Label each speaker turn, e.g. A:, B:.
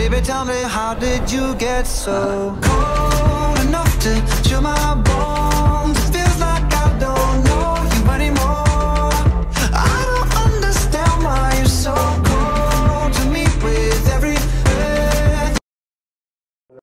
A: Baby, tell me, how did you get so cold?